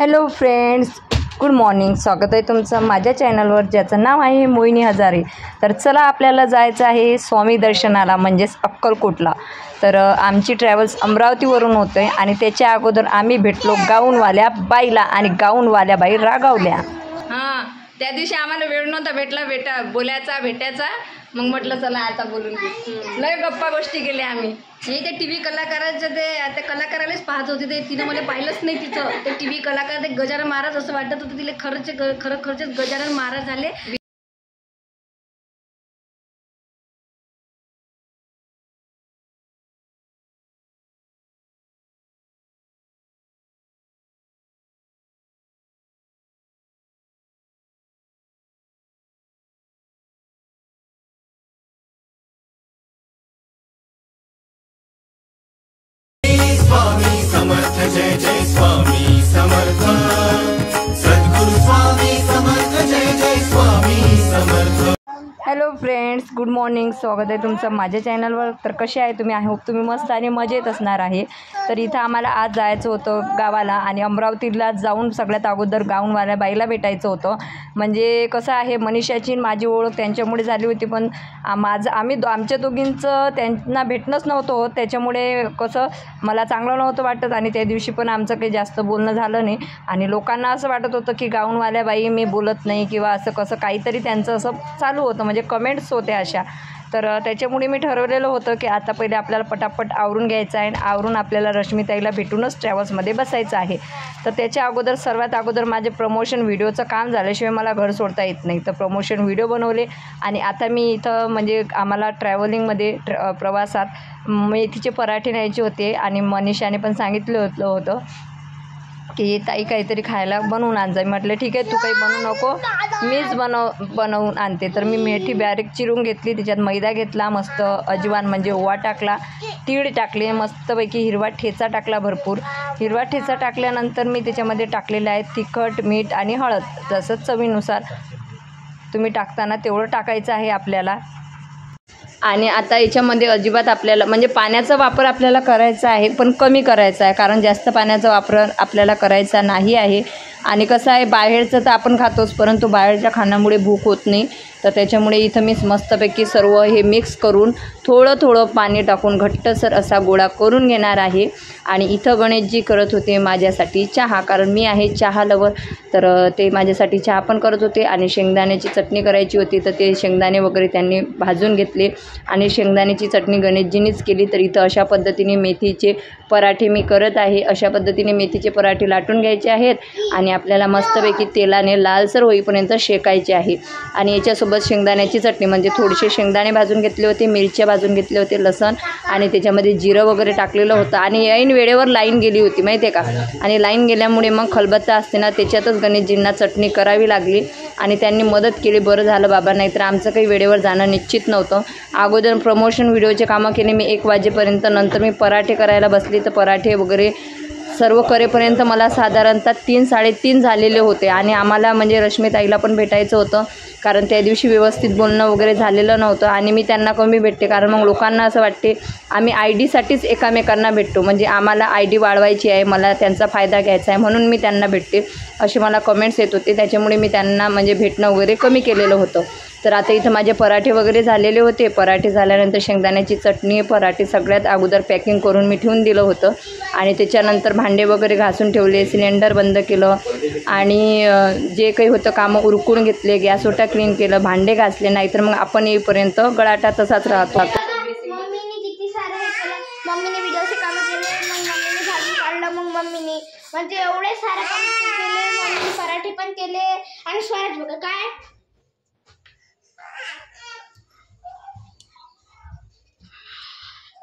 Hello friends good morning. स्वागत आहे तुमचं माझ्या चॅनलवर ज्याचं नाव आहे मोहिनी हजारे. तर चला आपल्याला जायचं आहे स्वामी दर्शनाला म्हणजेच अक्कलकोटला. तर आमची ट्रॅव्हल्स अमरावतीवरून होतं आहे आणि त्याच्या अगोदर आम्ही भेटलो गाऊनवाल्या बाईला आणि गाऊनवाल्या बाई रागावल्या. हां त्या दिवशी आम्हाला वेळ नव्हता भेटला भेटा बोलायचा भेटायचा. मग म्हटलं चला आता बोलून घेऊ. लय गप्पा गोष्टी केल्या आम्ही. हे ते टी व्ही कलाकाराचं ते त्या कलाकारालाच पाहत होते ते तिनं मला पाहिलंच नाही तिथं. ते टी व्ही कलाकार ते गजानन महाराज असं वाटत होतं तिला खरंच खरं खरंच गजानन महाराज झाले. हॅलो फ्रेंड्स गुड मॉर्निंग स्वागत आहे तुमचं माझ्या चॅनलवर तर कसे आहे तुम्ही? आय होप तुम्ही मस्त आणि मजेत असणार आहे. तर इथं आम्हाला आज जायचं होतं गावाला आणि अमरावतीला जाऊन सगळ्यात अगोदर गाऊनवाल्या बाईला भेटायचं होतं. म्हणजे कसं आहे मनीषाची माझी ओळख त्यांच्यामुळे झाली होती पण माझं आम्ही दो आमच्या दोघींचं त्यांना भेटणंच नव्हतं. होत त्याच्यामुळे कसं मला चांगलं नव्हतं वाटत आणि त्या दिवशी पण आमचं काही जास्त बोलणं झालं नाही. आणि लोकांना असं वाटत होतं की गाऊनवाल्या बाई मी बोलत नाही किंवा असं कसं काहीतरी त्यांचं असं चालू होतं. म्हणजे कमेंट्स होत्या अशा. तर त्याच्यामुळे मी ठरवलेलं होतं की आता पहिले आपल्याला पटापट आवरून घ्यायचं आहे आणि आवरून आपल्याला रश्मिताईला भेटूनच ट्रॅव्हल्समध्ये बसायचं आहे. तर त्याच्या अगोदर सर्वात अगोदर माझे प्रमोशन व्हिडिओचं काम झाल्याशिवाय मला घर सोडता येत नाही. तर प्रमोशन व्हिडिओ बनवले आणि आता मी इथं म्हणजे आम्हाला ट्रॅव्हलिंगमध्ये ट्र प्रवासात मेथीचे पराठे न्यायचे होते आणि मनीषाने पण सांगितलं होतं होतं की ताई काहीतरी खायला बनवून आण जा म्हटलं ठीक आहे तू काही बनवू नको. मीच बनव बनवून आणते. तर मी मेथी बॅरेक चिरून घेतली. त्याच्यात मैदा घेतला मस्त. अजिवान म्हणजे ओवा टाकला. तीळ टाकले मस्तपैकी. हिरवा ठेचा टाकला भरपूर. हिरवा ठेचा टाकल्यानंतर मी त्याच्यामध्ये टाकलेलं आहे तिखट मीठ आणि हळद. जसं चवीनुसार तुम्ही टाकताना तेवढं टाकायचं आहे आपल्याला. आणि आता याच्यामध्ये अजिबात आपल्याला म्हणजे पाण्याचा वापर आपल्याला करायचा आहे पण कमी करायचा आहे कारण जास्त पाण्याचा वापर आपल्याला करायचा नाही आहे. आणि कसं आहे बाहेरचं तर आपण खातोच परंतु बाहेरच्या खाण्यामुळे भूक होत नाही. तर त्याच्यामुळे इथं मी मस्तपैकी सर्व हे मिक्स करून थोडं थोडं पाणी टाकून घट्टसर असा गोळा करून घेणार आहे. आणि इथं गणेशजी करत होते माझ्यासाठी चहा कारण मी आहे चहा लवर तर ते माझ्यासाठी चहा पण करत होते आणि शेंगदाण्याची चटणी करायची होती तर ते शेंगदाणे वगैरे त्यांनी भाजून घेतले. आणि शेंगदाण्याची चटणी गणेशजीनीच केली तर इथं अशा पद्धतीने मेथीचे पराठे मी करत आहे. अशा पद्धतीने मेथीचे पराठे लाटून घ्यायचे आहेत आणि आपल्याला मस्तपैकी तेलाने लालसर होईपर्यंत शेकायचे आहे. आणि याच्यासोबत शेंगदाण्याची चटणी म्हणजे थोडेसे शेंगदाणे भाजून घेतले होते मिरच्या भाजून घेतले होते लसण आणि त्याच्यामध्ये जिरं वगैरे टाकलेलं होतं. आणि ऐन वेळेवर लाईन गेली होती माहिती आहे का? आणि लाईन गेल्यामुळे मग खलबत्ता असते ना त्याच्यातच गणेशजींना चटणी करावी लागली आणि त्यांनी मदत केली. बरं झालं बाबा नाही तर आमचं काही वेळेवर जाणं निश्चित नव्हतं. अगोदर प्रमोशन व्हिडिओचे कामं केले मी एक वाजेपर्यंत नंतर मी पराठे करायला बसली. तर पराठे वगैरे सर्व करेपर्यंत मला साधारणतः तीन साडेतीन झालेले होते. आणि आम्हाला म्हणजे रश्मीताईला पण भेटायचं होतं. कारण त्या दिवशी व्यवस्थित बोलणं वगैरे झालेलं नव्हतं. आणि मी त्यांना कमी भेटते. कारण मग लोकांना असं वाटते आम्ही आय डीसाठीच एकामेकांना भेटतो. म्हणजे आम्हाला आय डी वाढवायची आहे. मला त्यांचा फायदा घ्यायचा आहे. म्हणून मी त्यांना भेटते. असे मला कमेंट्स येत होते. त्याच्यामुळे मी त्यांना म्हणजे भेटणं वगैरे कमी केलेलं होतं. तर आता इथं माझे पराठे वगैरे झालेले होते. पराठे झाल्यानंतर शेंगदाण्याची चटणी पराठे सगळ्यात अगोदर पॅकिंग करून मी ठेवून दिलं होतं. आणि त्याच्यानंतर भांडे वगैरे घासून ठेवले सिलेंडर बंद केलं. आणि जे काही होतं कामं उरकून घेतले गॅस ओटा क्लीन केलं भांडे घासले नाहीतर मग आपण येईपर्यंत गळाटा तसाच राहतो. मम्मीने म्हणजे एवढे सारे पराठे पण केले. आणि स्वराज बघा काय?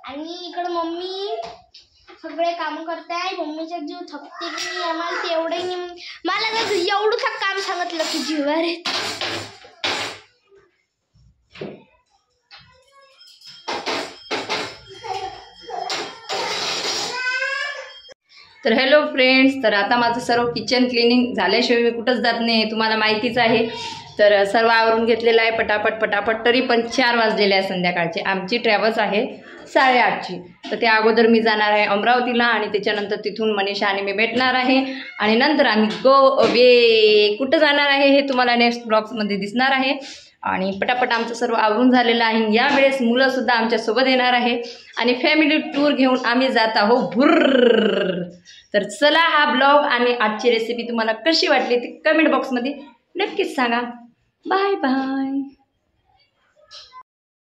आणि इकडं मम्मी सगळे काम करताय. मम्मीचा जीव थकते की आम्हाला ते एवढे मला तर एवढं थक काम सांगितलं की जीवावर रे तर हॅलो फ्रेंड्स तर आता माझं सर्व किचन क्लिनिंग झाल्याशिवाय मी कुठंच जात नाही. तुम्हाला माहितीच आहे. तर सर्व आवरून घेतलेलं आहे. पटापट पटापट. तरी पण चार वाजलेले आहे संध्याकाळचे. आमची ट्रॅव्हल्स आहे साडेआठची. तर त्या अगोदर मी जाणार आहे अमरावतीला आणि त्याच्यानंतर तिथून मनीषा आणि मी भेटणार आहे. आणि नंतर आम्ही गो वे कुठं जाणार आहे हे तुम्हाला नेक्स्ट ब्लॉग्समध्ये दिसणार आहे. आणि पटापट आमचं सर्व आवरून झालेलं आहे. यावेळेस मुलंसुद्धा आमच्यासोबत येणार आहे. आणि फॅमिली टूर घेऊन आम्ही जात आहोत. भुर्र. तर चला हा ब्लॉग आणि आजची रेसिपी तुम्हाला कशी वाटली ती कमेंट बॉक्समध्ये नक्कीच सांगा. बाय बाय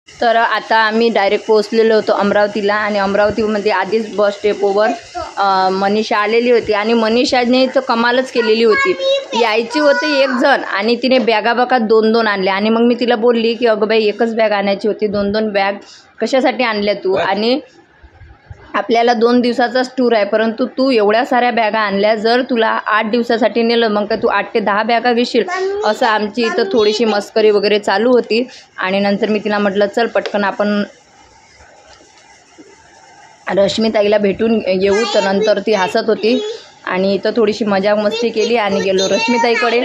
तर आता आम्ही डायरेक्ट पोहोचलेलो होतो अमरावतीला आणि अमरावतीमध्ये आधीच बस स्टेपोवर अ, मनीषा आलेली होती आणि मनीषाने तर कमालच केलेली होती. यायची होती एक जण आणि तिने बॅगा बघा दोन दोन आणल्या आणि मग मी तिला बोलली की अगं बाई एकच बॅग आणायची होती दोन दोन बॅग कशासाठी आणल्या तू? आणि आपल्याला दोन दिवसाचाच टूर आहे परंतु तू एवढ्या साऱ्या बॅगा आणल्या जर तुला आठ दिवसासाठी नेलं मग का तू आठ ते दहा बॅगा घेशील. असं आमची इथं थोडीशी मस्करी वगैरे चालू होती. आणि नंतर मी तिला म्हटलं चल पटकन आपण रश्मिताईला भेटून येऊ. तर नंतर ती हसत होती. आणि इथं थोडीशी मजा मस्ती केली आणि गेलो रश्मिताईकडे.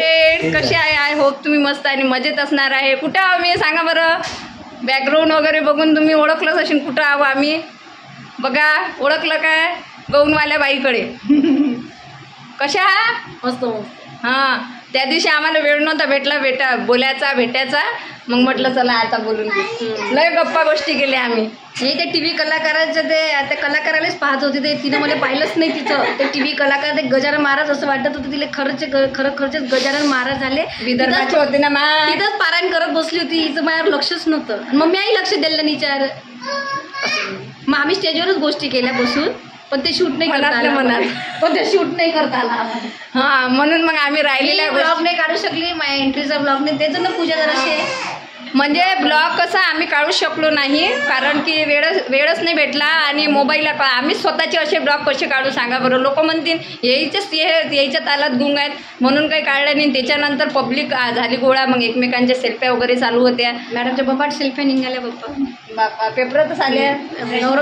कशी आहे? आय होप तुम्ही मस्त आणि मजेत असणार आहे. कुठं आहो मी? सांगा बरं. बॅकग्राऊंड वगैरे बघून तुम्ही ओळखलंच असेल कुठं आहो आम्ही? बघा ओळखलं काय? गौनवाल्या बाईकडे. कशा मस्त मस्त. हां. त्या दिवशी आम्हाला वेळ नव्हता भेटला भेटा बोलायचा भेटायचा. मग म्हटलं चला आता बोलून घेऊ. लय गप्पा गोष्टी केल्या आम्ही. हे ते टी व्ही कलाकाराचं ते त्या कलाकारालाच पाहत होते ते तिनं मला पाहिलंच नाही तिचं. ते टी व्ही कलाकार ते गजानन महाराज असं वाटत होतं तिला खरंच खरं खरंच गजानन महाराज झाले. विदर्भाचे होते ना मा. तिथंच पारायण करत बसली होती हिचं माझ्यावर लक्षच नव्हतं. मम्मी आई लक्ष दिलं नाही विचार. मग आम्ही स्टेजवरच गोष्टी केल्या बसून. पण ते शूट नाही करता मनातल्या आलं मनात. आम्हाला. पण ते शूट नाही करता आला आम्हाला. हां म्हणून मग आम्ही राहिलेल्या गोष्टी ब्लॉग नाही काढू शकली माझ्या एंट्रीचा ब्लॉग नाही त्याचं ना पूजा जराशी आहे. म्हणजे ब्लॉग कसा आम्ही काढू शकलो नाही कारण की वेळच वेळच नाही भेटला आणि मोबाईलला का आम्ही स्वतःचे असे ब्लॉग कसे काढू सांगा बरं लोक म्हणतील यायचेच हे यायच्या तालात गुंग आहेत म्हणून काही काढलं नाही त्याच्यानंतर पब्लिक झाली गोळा मग एकमेकांच्या सेल्फ्या वगैरे चालू होत्या मॅडमच्या बाबा सेल्फ्या निघाल्या पप्पा बापा पेपरातच आल्या नवर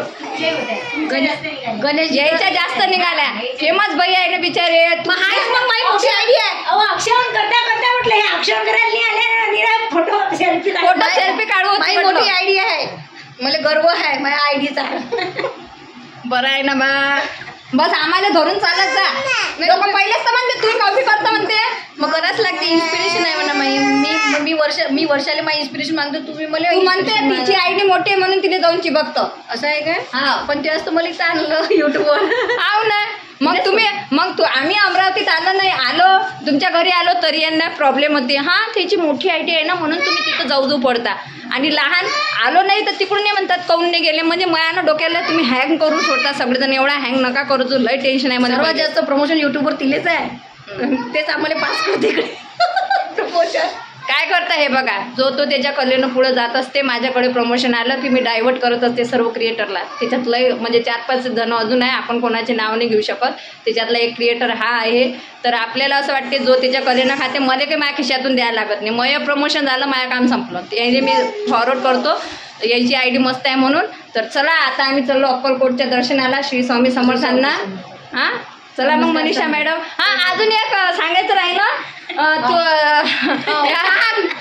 गणेश गणेश यायच्या जास्त निघाल्या. फेमस बाई आहे ना बिचारे. मग माझी मोठी आयडिया आहे. अहो अक्षरण करता करता म्हटलं हे अक्षरण करायला नाही आले आणि निरा फोटो सेल्फी फोटो सेल्फी काढू माझी. मोठी आयडिया आहे. मला गर्व आहे माझ्या आयडीचा बरं आहे ना बा. बस आम्हाला धरून चालत जा. लोक पहिलेच तर म्हणते तुम्ही कॉफी करता म्हणते. मग करायच लागते इन्स्पिरेशन आहे म्हणा माझी मी मी वर्ष मी वर्षाला माझी इन्स्पिरेशन मागतो तुम्ही मला म्हणते तिची. आयडी मोठी आहे म्हणून तिने जाऊन चिबकतं. असं आहे काय? हा पण ते असतं मला आणलं युट्यूबवर आव ना. मग तुम्ही मग तू आम्ही अमरावतीत आलो नाही आलो. तुमच्या घरी आलो तरी यांना प्रॉब्लेम होते. हां त्याची मोठी आयडी आहे ना म्हणून तुम्ही तिथं जाऊ जाऊ पडता. आणि लहान आलो नाही तर तिकडून नाही म्हणतात काऊन नाही गेले. म्हणजे मयानं डोक्याला तुम्ही हँग करून सोडता सगळेजण एवढा हँग नका करू. तू लय टेन्शन आहे मला. जास्त प्रमोशन युट्यूबवर तिलेच आहे. तेच आम्हाला पास करते इकडे. प्रमोशन काय करता हे बघा जो तो त्याच्या कलेनं पुढे जात असते माझ्याकडे प्रमोशन आलं की मी डायव्हर्ट करत असते सर्व क्रिएटरला त्याच्यात लय म्हणजे चार पाच जण अजून आहे आपण कोणाचे नाव नाही घेऊ शकत. त्याच्यातला एक क्रिएटर हा आहे. तर आपल्याला असं वाटते जो त्याच्या कलेनं खाते मध्ये काही माझ्या खिशातून द्यायला लागत नाही. मय प्रमोशन झालं माझं काम संपलं. याने मी फॉरवर्ड करतो. याची आय डी मस्त आहे म्हणून. तर चला आता आम्ही चाललो अक्कलकोटच्या दर्शनाला श्री स्वामी समर्थांना. हां? चला मग मनीषा मॅडम. हां अजून एक सांगायचं राहिलं. तू अं,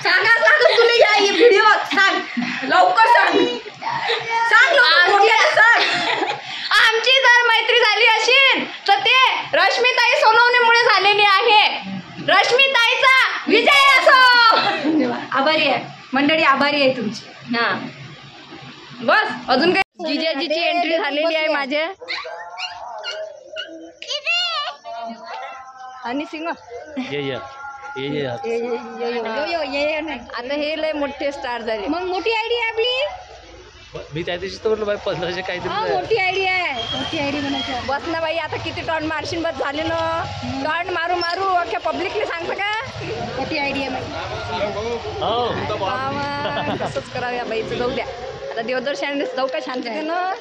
सांगाच लागत तुला या व्हिडिओ सांग. लवकर सांग. सांग सांग. आमची जर मैत्री झाली असेल तर ते रश्मिताई सोनवणीमुळे झालेली आहे. रश्मिताईचा विजय असो. आभारी आहे. मंडळी आभारी आहे तुमची. हा. बस अजून काही जिजाजीची एंट्री झालेली आहे माझे आणि सिंग ये ये. ये ये. आता हे लय मोठे स्टार झाले. मग मोठी आयडी आहे आपली? मी त्या दिवशी तर म्हटलं बाई पंधराशे हा काहीतरी मोठी आयडी आहे. मोठी आयडी म्हणायची. बस ना बाई आता किती टॉन मारशील बस झाले ना. टॉन मारू मारू अख्ख्या पब्लिकने सांगतं का? मोठी आयडी आहे माझी हो. बाबा, तसंच करावं या बाईचं. जाऊ द्या. आता देवदर्शन जाऊ का शांततेनं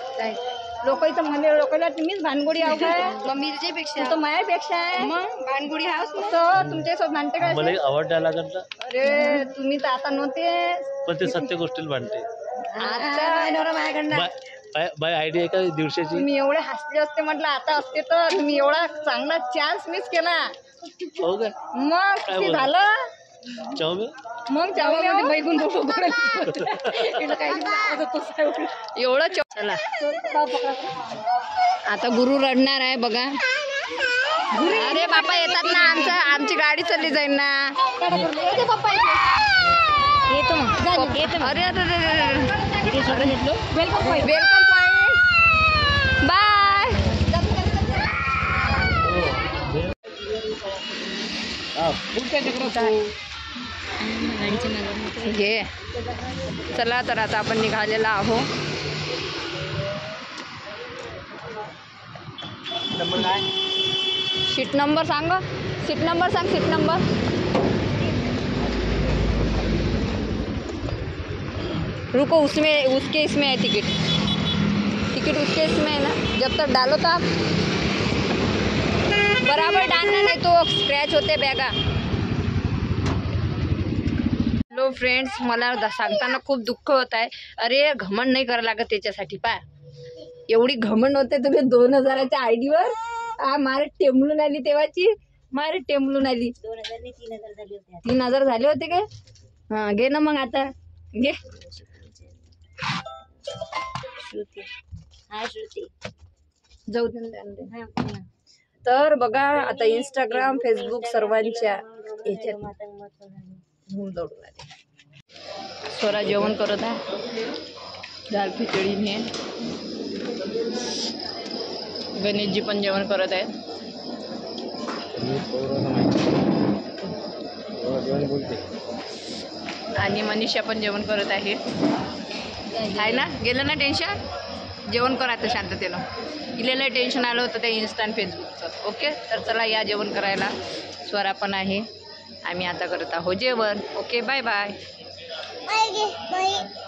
लोक इथं म्हणजे लोकांना तुम्हीच भानगोडी आहो काय? मम्मी तुझ्यापेक्षा तू तर मायापेक्षा आहे. मग? भानगुडी हाच कसं तुमच्यासोबत भांडते काय मला एक आवड द्यायला लागत ना? अरे तुम्ही तर आता नव्हते. पण ते सत्य गोष्टीला भांडते. आता नवरा माझ्याकडनं बाय आयडिया आहे का तुम्ही एवढे हसले असते म्हटलं आता असते तर तुम्ही एवढा चांगला चान्स मिस केला. हो काय मग काय किती बोलता? झालं. मग बैगून बसू साहेब. एवढं चला. आता गुरु रडणार आहे बघा. अरे बापा येतात ना आमचं आमची गाडी चालली जाईल ना. येते. येतो अरे अरे वेलकम पॉईंट घे चला तर आता आपण निघालेला आहो। सीट नंबर सांग सीट नंबर सांग सीट नंबर रुको उसमें उसके इसमें है टिकट टिकट उसके इसमें है ना जब तक डालो तो आप बराबर डालना नहीं तो स्क्रॅच होते बॅगा। हॅलो फ्रेंड्स मला सांगताना खूप दुःख होत आहे. अरे घमंड नाही करावं लागत त्याच्यासाठी पा एवढी घमंड होते तुम्ही दोन हजाराच्या आयडीवर हा मारे टेमलून आली तेव्हाची. मारे टेमलून आली. तीन हजार झाले होते काय? हा घे ना मग आता. घे. जाऊ दे. तर बघा आता इंस्टाग्राम फेसबुक सर्वांच्या याच्यात छोरा स्वरा जेवण करत आहे. दाल खिचडीने गणेशजी पण जेवण करत आहेत. आणि मनीषा पण जेवण करत आहे. आहे ना? गेलं ना टेन्शन जेवण कर आता शांततेनं. इलेलं टेन्शन आलं होतं ते इन्स्टा आणि फेसबुकचं ओके तर चला या जेवण करायला. स्वरा पण आहे. आम्ही आता करत आहो जेवण. Okay bye bye 我已经，我。